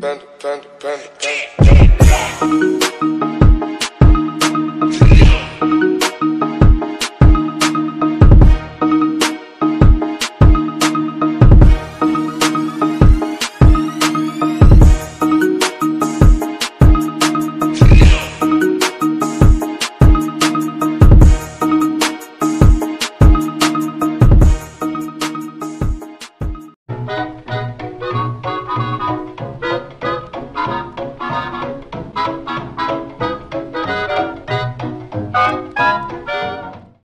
Panda, panda, panda, panda.